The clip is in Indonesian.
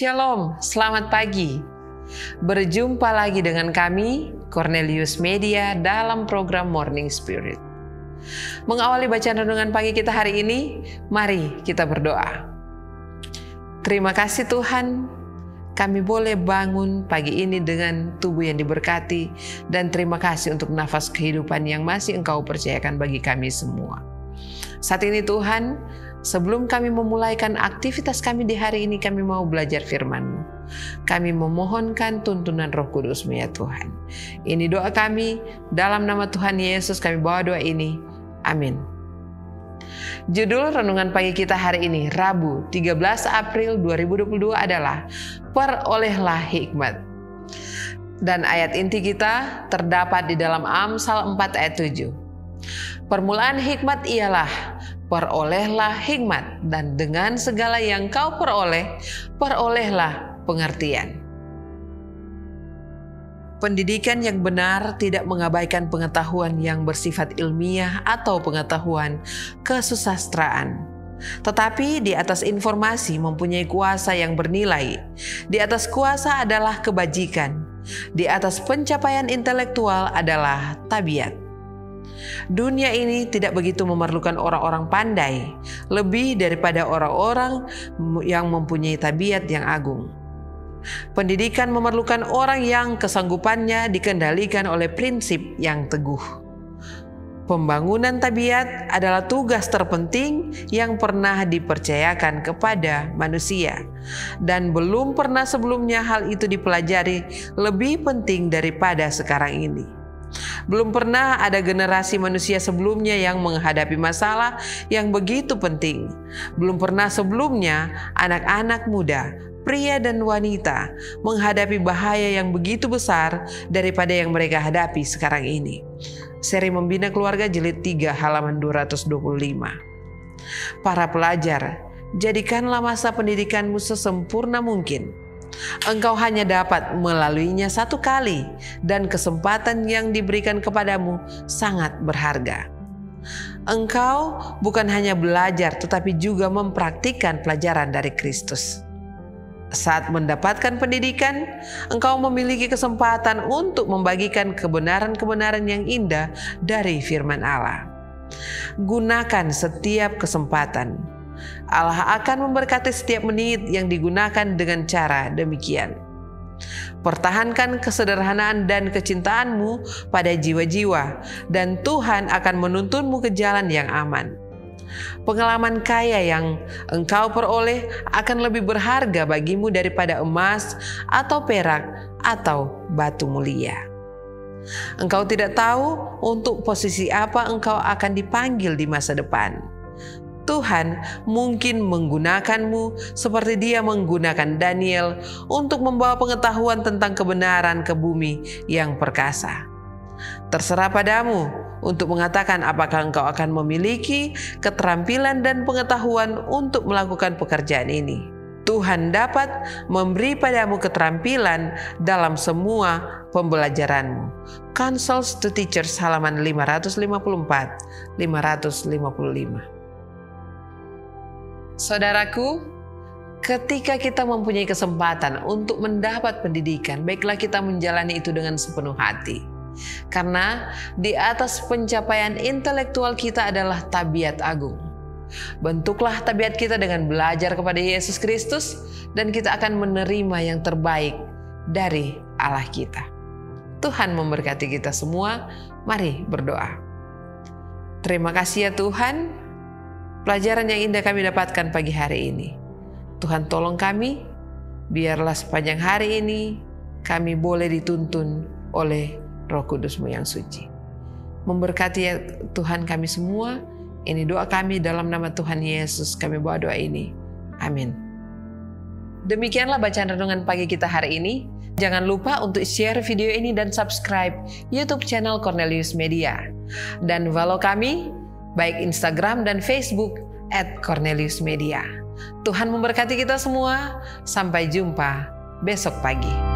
Shalom, selamat pagi. Berjumpa lagi dengan kami, Cornelius Media, dalam program Morning Spirit. Mengawali bacaan renungan pagi kita hari ini, mari kita berdoa. Terima kasih Tuhan, kami boleh bangun pagi ini dengan tubuh yang diberkati dan terima kasih untuk nafas kehidupan yang masih Engkau percayakan bagi kami semua. Saat ini Tuhan, Sebelum kami memulaikan aktivitas kami di hari ini, kami mau belajar firman-Mu. Kami memohonkan tuntunan roh kudus-Mu ya Tuhan. Ini doa kami, dalam nama Tuhan Yesus kami bawa doa ini. Amin. Judul renungan pagi kita hari ini, Rabu 13 April 2022 adalah Perolehlah Hikmat. Dan ayat inti kita terdapat di dalam Amsal 4 ayat 7. Permulaan hikmat ialah perolehlah hikmat dan dengan segala yang kau peroleh, perolehlah pengertian. Pendidikan yang benar tidak mengabaikan pengetahuan yang bersifat ilmiah atau pengetahuan kesusastraan. Tetapi di atas informasi mempunyai kuasa yang bernilai. Di atas kuasa adalah kebajikan. Di atas pencapaian intelektual adalah tabiat. Dunia ini tidak begitu memerlukan orang-orang pandai, lebih daripada orang-orang yang mempunyai tabiat yang agung. Pendidikan memerlukan orang yang kesanggupannya dikendalikan oleh prinsip yang teguh. Pembangunan tabiat adalah tugas terpenting yang pernah dipercayakan kepada manusia, dan belum pernah sebelumnya hal itu dipelajari lebih penting daripada sekarang ini. Belum pernah ada generasi manusia sebelumnya yang menghadapi masalah yang begitu penting. Belum pernah sebelumnya anak-anak muda, pria dan wanita menghadapi bahaya yang begitu besar daripada yang mereka hadapi sekarang ini. Seri Membina Keluarga Jilid 3 halaman 225. Para pelajar, jadikanlah masa pendidikanmu sesempurna mungkin Engkau hanya dapat melaluinya satu kali, dan kesempatan yang diberikan kepadamu sangat berharga. Engkau bukan hanya belajar, tetapi juga mempraktikkan pelajaran dari Kristus. Saat mendapatkan pendidikan, engkau memiliki kesempatan untuk membagikan kebenaran-kebenaran yang indah dari firman Allah. Gunakan setiap kesempatan Allah akan memberkati setiap menit yang digunakan dengan cara demikian. Pertahankan kesederhanaan dan kecintaanmu pada jiwa-jiwa, dan Tuhan akan menuntunmu ke jalan yang aman. Pengalaman kaya yang engkau peroleh akan lebih berharga bagimu daripada emas atau perak atau batu mulia. Engkau tidak tahu untuk posisi apa engkau akan dipanggil di masa depan. Tuhan mungkin menggunakanmu seperti Dia menggunakan Daniel untuk membawa pengetahuan tentang kebenaran ke bumi yang perkasa. Terserah padamu untuk mengatakan apakah engkau akan memiliki keterampilan dan pengetahuan untuk melakukan pekerjaan ini. Tuhan dapat memberi padamu keterampilan dalam semua pembelajaranmu. Counsels to Teachers halaman 554 555. Saudaraku, ketika kita mempunyai kesempatan untuk mendapat pendidikan, baiklah kita menjalani itu dengan sepenuh hati. Karena di atas pencapaian intelektual kita adalah tabiat agung. Bentuklah tabiat kita dengan belajar kepada Yesus Kristus dan kita akan menerima yang terbaik dari Allah kita. Tuhan memberkati kita semua. Mari berdoa. Terima kasih ya Tuhan Pelajaran yang indah kami dapatkan pagi hari ini. Tuhan tolong kami, biarlah sepanjang hari ini kami boleh dituntun oleh roh kudusmu yang suci. Memberkati ya Tuhan kami semua, ini doa kami dalam nama Tuhan Yesus kami bawa doa ini. Amin. Demikianlah bacaan renungan pagi kita hari ini. Jangan lupa untuk share video ini dan subscribe YouTube channel Cornelius Media. Dan follow kami baik Instagram dan Facebook at Cornelius Media. Tuhan memberkati kita semua. Sampai jumpa besok pagi.